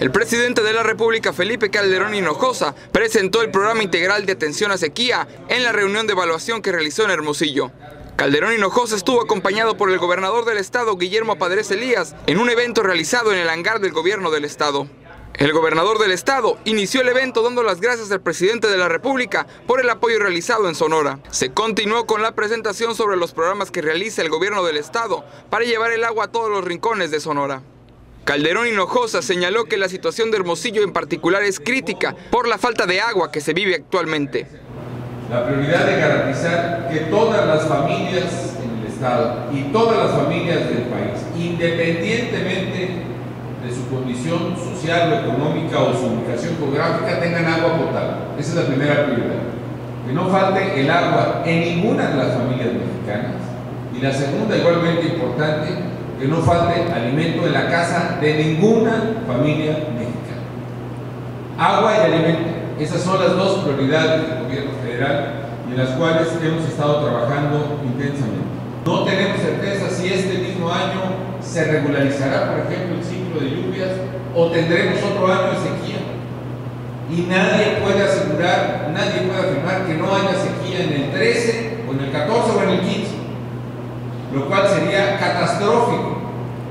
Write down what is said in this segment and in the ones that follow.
El presidente de la República, Felipe Calderón Hinojosa, presentó el programa integral de atención a sequía en la reunión de evaluación que realizó en Hermosillo. Calderón Hinojosa estuvo acompañado por el gobernador del estado, Guillermo Padres Elías, en un evento realizado en el hangar del gobierno del estado. El gobernador del estado inició el evento dando las gracias al presidente de la República por el apoyo realizado en Sonora. Se continuó con la presentación sobre los programas que realiza el gobierno del estado para llevar el agua a todos los rincones de Sonora. Calderón Hinojosa señaló que la situación de Hermosillo en particular es crítica por la falta de agua que se vive actualmente. La prioridad de garantizar que todas las familias en el Estado y todas las familias del país, independientemente de su condición social o económica o su ubicación geográfica, tengan agua potable. Esa es la primera prioridad. Que no falte el agua en ninguna de las familias mexicanas. Y la segunda, igualmente importante, que no falte alimento en la casa de ninguna familia mexicana. Agua y alimento, esas son las dos prioridades del gobierno federal y en las cuales hemos estado trabajando intensamente. No tenemos certeza si este mismo año se regularizará, por ejemplo, el ciclo de lluvias o tendremos otro año de sequía. Y nadie puede asegurar, nadie puede afirmar que no haya sequía en el 13 o en el 14 o en el 15 lo cual sería catastrófico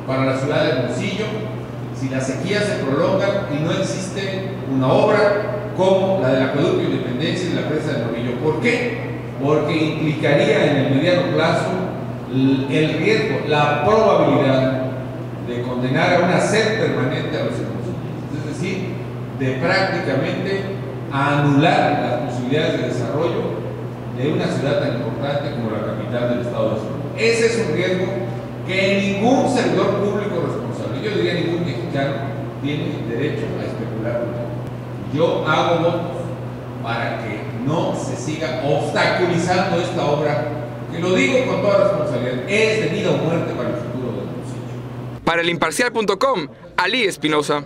para la ciudad de Hermosillo si la sequía se prolonga y no existe una obra como la del acueducto de Independencia y la presa del Novillo. ¿Por qué? Porque implicaría en el mediano plazo el riesgo, la probabilidad de condenar a una sed permanente a los hermosillos, es decir, de prácticamente anular las posibilidades de desarrollo de una ciudad tan importante como la capital del Estado de Sonora. Ese es un riesgo que ningún servidor público responsable, yo diría ningún mexicano, tiene derecho a especular. Yo hago votos para que no se siga obstaculizando esta obra, que lo digo con toda responsabilidad, es de vida o muerte para el futuro del Hermosillo. Para el imparcial.com, Ali Espinosa.